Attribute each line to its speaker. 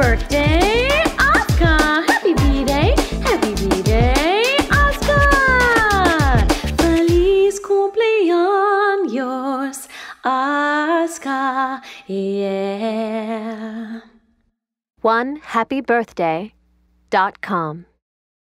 Speaker 1: birthday, Oscar! Happy B-Day, happy B-Day, Oscar! Feliz cumpleaños, Oscar, yeah.
Speaker 2: One happy birthday dot com.